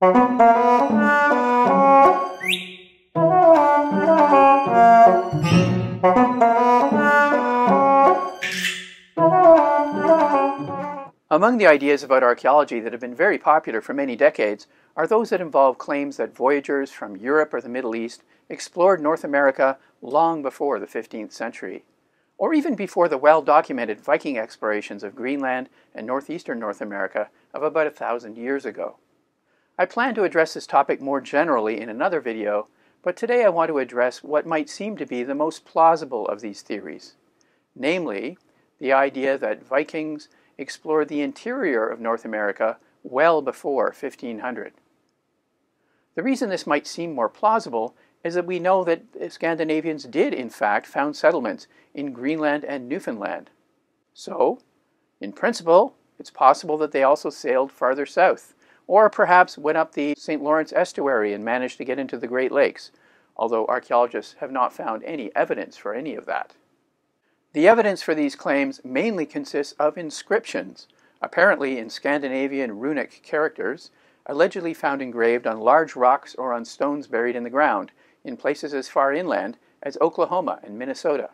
Among the ideas about archaeology that have been very popular for many decades are those that involve claims that voyagers from Europe or the Middle East explored North America long before the 15th century, or even before the well documented Viking explorations of Greenland and northeastern North America of about a thousand years ago. I plan to address this topic more generally in another video, but today I want to address what might seem to be the most plausible of these theories, namely, the idea that Vikings explored the interior of North America well before 1500. The reason this might seem more plausible is that we know that Scandinavians did, in fact, found settlements in Greenland and Newfoundland. So, in principle, it's possible that they also sailed farther south, or perhaps went up the St. Lawrence estuary and managed to get into the Great Lakes, although archaeologists have not found any evidence for any of that. The evidence for these claims mainly consists of inscriptions, apparently in Scandinavian runic characters, allegedly found engraved on large rocks or on stones buried in the ground in places as far inland as Oklahoma and Minnesota.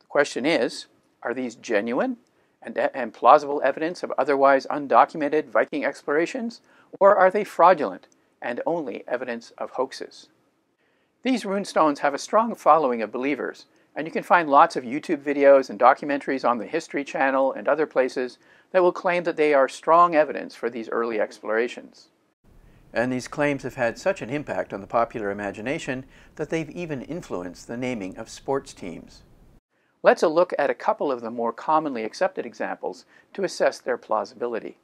The question is are these genuine and, and plausible evidence of otherwise undocumented Viking explorations, or are they fraudulent and only evidence of hoaxes? These runestones have a strong following of believers and you can find lots of YouTube videos and documentaries on the History Channel and other places that will claim that they are strong evidence for these early explorations. And these claims have had such an impact on the popular imagination that they've even influenced the naming of sports teams. Let's look at a couple of the more commonly accepted examples to assess their plausibility.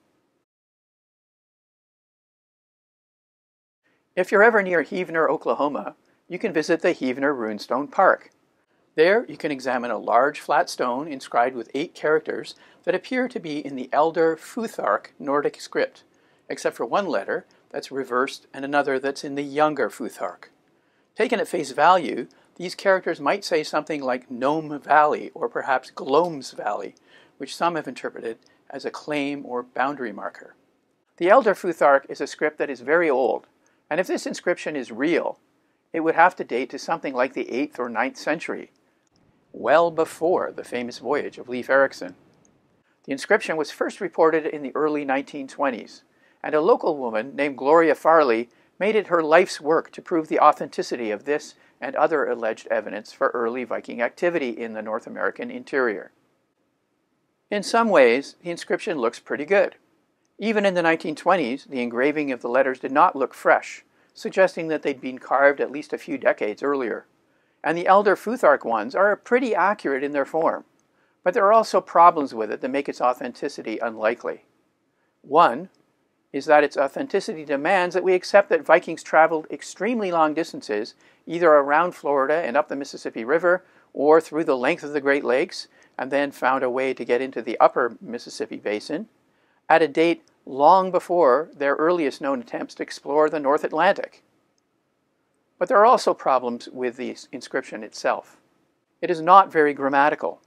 If you're ever near Heavener, Oklahoma, you can visit the Heavener Runestone Park. There you can examine a large flat stone inscribed with eight characters that appear to be in the Elder Futhark Nordic script, except for one letter that's reversed and another that's in the Younger Futhark. Taken at face value, these characters might say something like Gnome Valley or perhaps Glomes Valley, which some have interpreted as a claim or boundary marker. The Elder Futhark is a script that is very old, and if this inscription is real, it would have to date to something like the 8th or 9th century, well before the famous voyage of Leif Erikson. The inscription was first reported in the early 1920s, and a local woman named Gloria Farley made it her life's work to prove the authenticity of this and other alleged evidence for early Viking activity in the North American interior. In some ways, the inscription looks pretty good. Even in the 1920s, the engraving of the letters did not look fresh, suggesting that they'd been carved at least a few decades earlier and the Elder Futhark ones are pretty accurate in their form, but there are also problems with it that make its authenticity unlikely. One is that its authenticity demands that we accept that Vikings traveled extremely long distances, either around Florida and up the Mississippi River, or through the length of the Great Lakes, and then found a way to get into the upper Mississippi Basin, at a date long before their earliest known attempts to explore the North Atlantic. But there are also problems with the inscription itself. It is not very grammatical.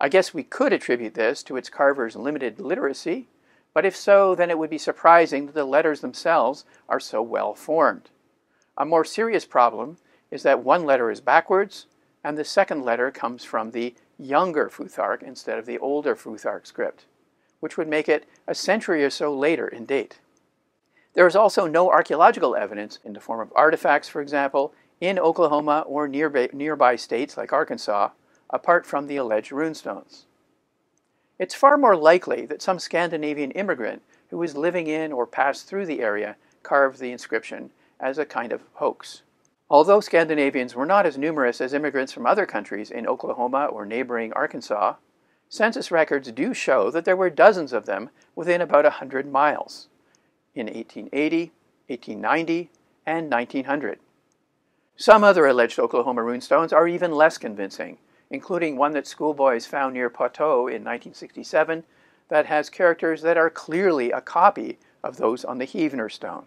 I guess we could attribute this to its carver's limited literacy, but if so, then it would be surprising that the letters themselves are so well formed. A more serious problem is that one letter is backwards, and the second letter comes from the younger Futhark instead of the older Futhark script, which would make it a century or so later in date. There is also no archaeological evidence in the form of artifacts, for example, in Oklahoma or nearby, nearby states like Arkansas, apart from the alleged runestones. It's far more likely that some Scandinavian immigrant who was living in or passed through the area carved the inscription as a kind of hoax. Although Scandinavians were not as numerous as immigrants from other countries in Oklahoma or neighboring Arkansas, census records do show that there were dozens of them within about a hundred miles in 1880, 1890, and 1900. Some other alleged Oklahoma runestones are even less convincing, including one that schoolboys found near Poteau in 1967 that has characters that are clearly a copy of those on the Heavener stone.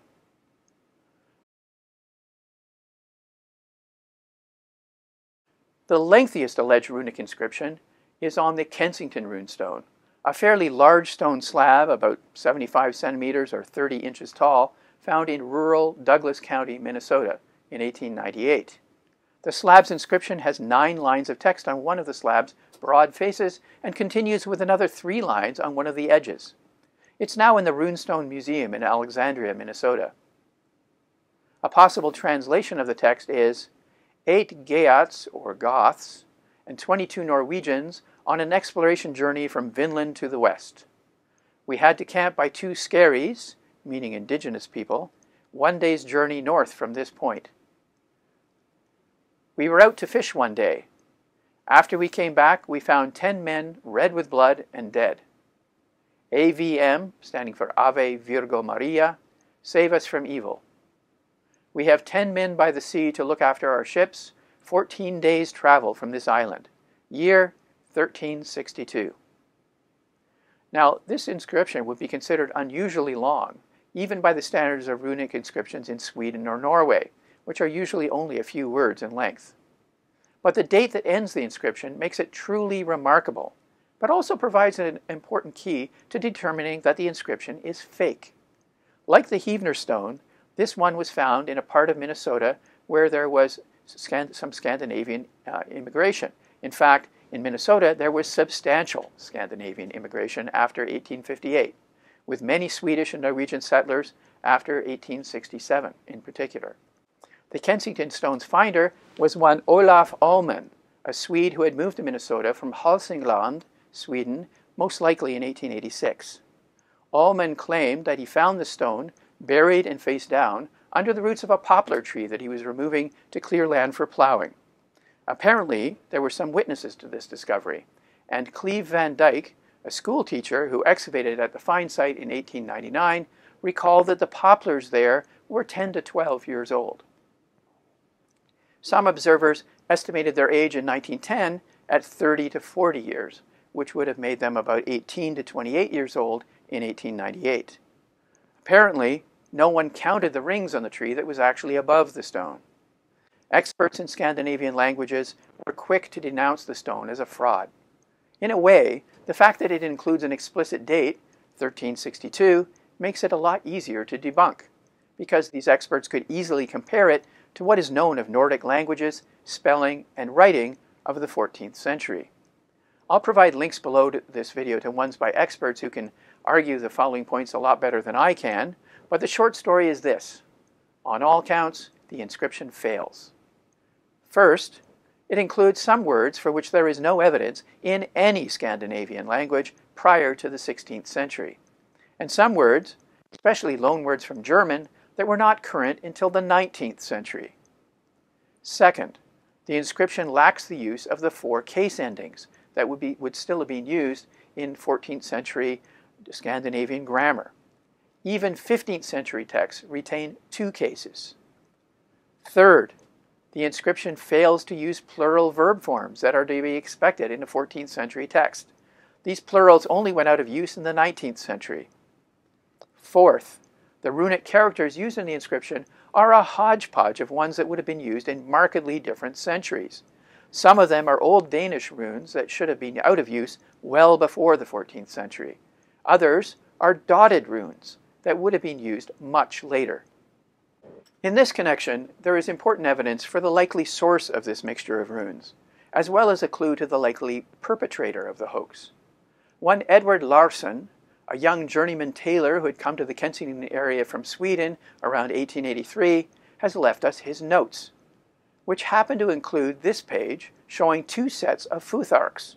The lengthiest alleged runic inscription is on the Kensington runestone, a fairly large stone slab, about 75 centimeters or 30 inches tall, found in rural Douglas County, Minnesota in 1898. The slab's inscription has nine lines of text on one of the slab's broad faces and continues with another three lines on one of the edges. It's now in the Runestone Museum in Alexandria, Minnesota. A possible translation of the text is Eight Geats, or Goths, and 22 Norwegians on an exploration journey from Vinland to the west. We had to camp by two skerries, meaning indigenous people, one day's journey north from this point. We were out to fish one day. After we came back, we found 10 men red with blood and dead. AVM, standing for Ave Virgo Maria, save us from evil. We have 10 men by the sea to look after our ships, 14 days' travel from this island. Year 1362. Now, this inscription would be considered unusually long, even by the standards of runic inscriptions in Sweden or Norway, which are usually only a few words in length. But the date that ends the inscription makes it truly remarkable, but also provides an important key to determining that the inscription is fake. Like the Heavener stone, this one was found in a part of Minnesota where there was some Scandinavian uh, immigration. In fact, in Minnesota, there was substantial Scandinavian immigration after 1858, with many Swedish and Norwegian settlers after 1867 in particular. The Kensington Stones finder was one Olaf Ohman, a Swede who had moved to Minnesota from Hälsingland, Sweden, most likely in 1886. Ohman claimed that he found the stone buried and face down under the roots of a poplar tree that he was removing to clear land for plowing. Apparently, there were some witnesses to this discovery, and Cleve Van Dyke, a school teacher who excavated at the find site in 1899, recalled that the poplars there were 10 to 12 years old. Some observers estimated their age in 1910 at 30 to 40 years, which would have made them about 18 to 28 years old in 1898. Apparently, no one counted the rings on the tree that was actually above the stone. Experts in Scandinavian languages were quick to denounce the stone as a fraud. In a way, the fact that it includes an explicit date, 1362, makes it a lot easier to debunk, because these experts could easily compare it to what is known of Nordic languages, spelling, and writing of the 14th century. I'll provide links below this video to ones by experts who can argue the following points a lot better than I can, but the short story is this. On all counts, the inscription fails. First, it includes some words for which there is no evidence in any Scandinavian language prior to the 16th century, and some words, especially loanwords from German, that were not current until the 19th century. Second, the inscription lacks the use of the four case endings that would, be, would still have been used in 14th century Scandinavian grammar. Even 15th century texts retain two cases. Third, the inscription fails to use plural verb forms that are to be expected in a 14th century text. These plurals only went out of use in the 19th century. Fourth, the runic characters used in the inscription are a hodgepodge of ones that would have been used in markedly different centuries. Some of them are Old Danish runes that should have been out of use well before the 14th century. Others are dotted runes that would have been used much later. In this connection, there is important evidence for the likely source of this mixture of runes, as well as a clue to the likely perpetrator of the hoax. One Edward Larsson, a young journeyman tailor who had come to the Kensington area from Sweden around 1883, has left us his notes, which happen to include this page showing two sets of futharks.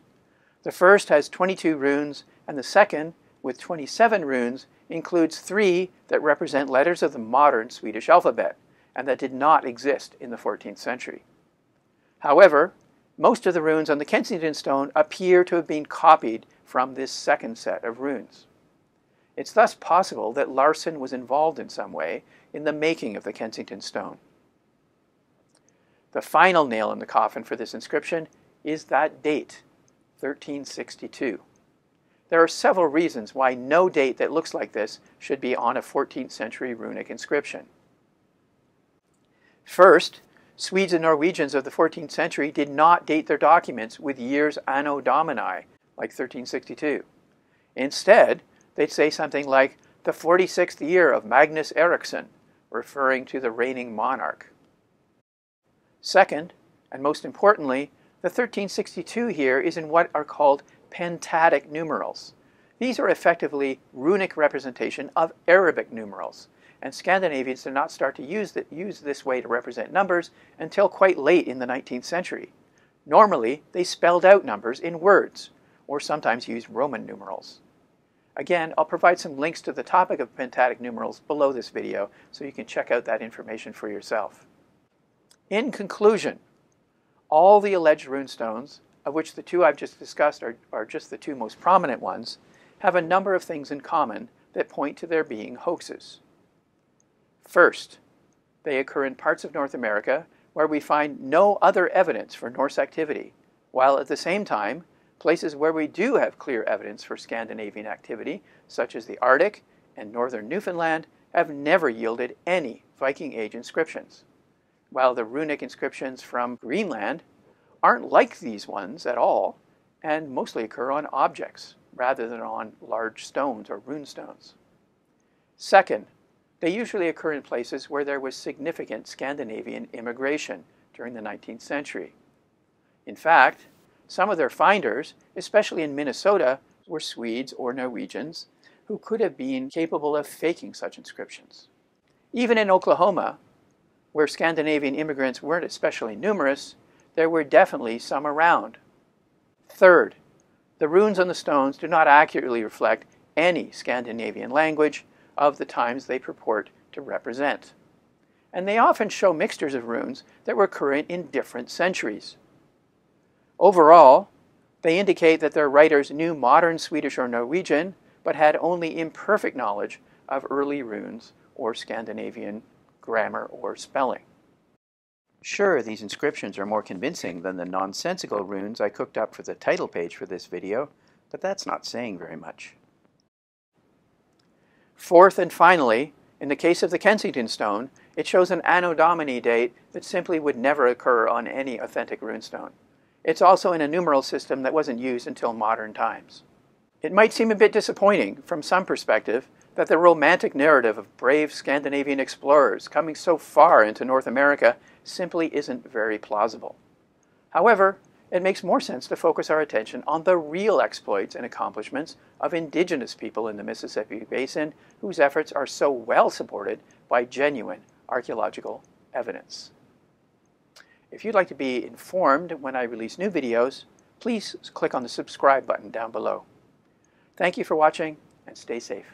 The first has 22 runes, and the second, with 27 runes, includes three that represent letters of the modern Swedish alphabet and that did not exist in the 14th century. However, most of the runes on the Kensington stone appear to have been copied from this second set of runes. It's thus possible that Larson was involved in some way in the making of the Kensington stone. The final nail in the coffin for this inscription is that date, 1362. There are several reasons why no date that looks like this should be on a 14th century runic inscription. First, Swedes and Norwegians of the 14th century did not date their documents with years Anno Domini, like 1362. Instead, they'd say something like the 46th year of Magnus Ericsson, referring to the reigning monarch. Second, and most importantly, the 1362 here is in what are called pentadic numerals. These are effectively runic representation of Arabic numerals, and Scandinavians did not start to use, the, use this way to represent numbers until quite late in the 19th century. Normally, they spelled out numbers in words, or sometimes used Roman numerals. Again, I'll provide some links to the topic of pentadic numerals below this video so you can check out that information for yourself. In conclusion, all the alleged runestones, of which the two I've just discussed are, are just the two most prominent ones, have a number of things in common that point to their being hoaxes. First, they occur in parts of North America where we find no other evidence for Norse activity, while at the same time, places where we do have clear evidence for Scandinavian activity, such as the Arctic and northern Newfoundland, have never yielded any Viking Age inscriptions, while the runic inscriptions from Greenland aren't like these ones at all and mostly occur on objects rather than on large stones or rune stones. Second, they usually occur in places where there was significant Scandinavian immigration during the 19th century. In fact, some of their finders, especially in Minnesota, were Swedes or Norwegians who could have been capable of faking such inscriptions. Even in Oklahoma, where Scandinavian immigrants weren't especially numerous, there were definitely some around. Third, the runes on the stones do not accurately reflect any Scandinavian language, of the times they purport to represent. And they often show mixtures of runes that were current in different centuries. Overall, they indicate that their writers knew modern Swedish or Norwegian, but had only imperfect knowledge of early runes or Scandinavian grammar or spelling. Sure, these inscriptions are more convincing than the nonsensical runes I cooked up for the title page for this video, but that's not saying very much. Fourth and finally, in the case of the Kensington stone, it shows an Anno Domini date that simply would never occur on any authentic runestone. It's also in a numeral system that wasn't used until modern times. It might seem a bit disappointing, from some perspective, that the romantic narrative of brave Scandinavian explorers coming so far into North America simply isn't very plausible. However, it makes more sense to focus our attention on the real exploits and accomplishments of indigenous people in the Mississippi Basin whose efforts are so well supported by genuine archaeological evidence. If you'd like to be informed when I release new videos, please click on the subscribe button down below. Thank you for watching and stay safe.